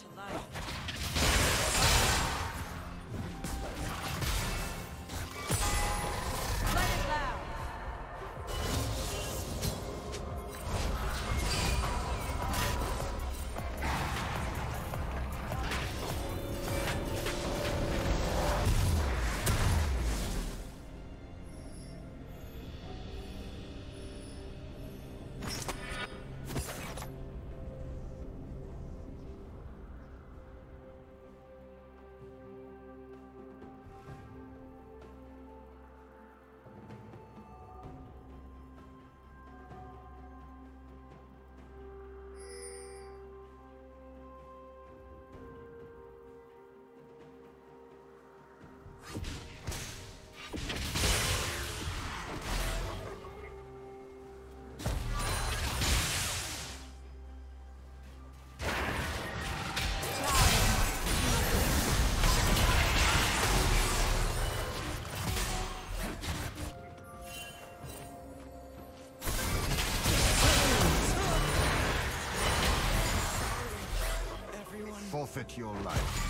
to life. Forfeit your life.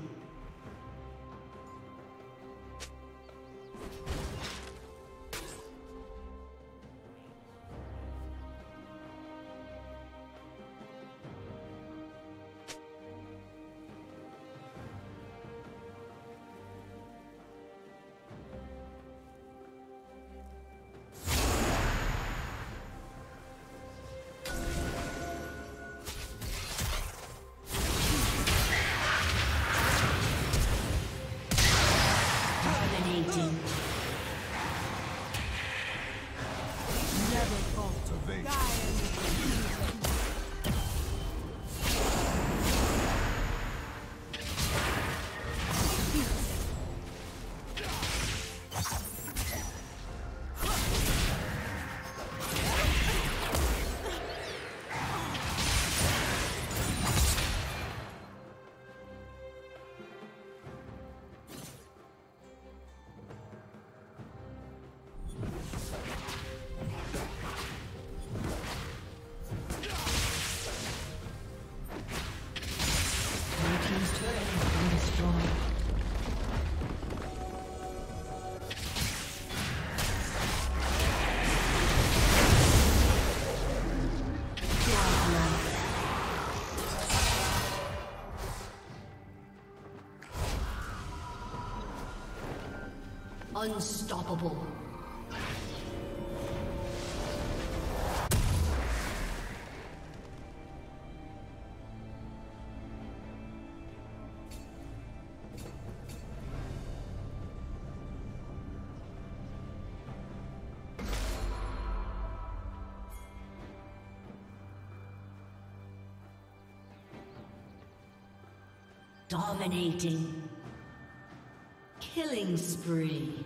of. Unstoppable. Dominating. Killing spree.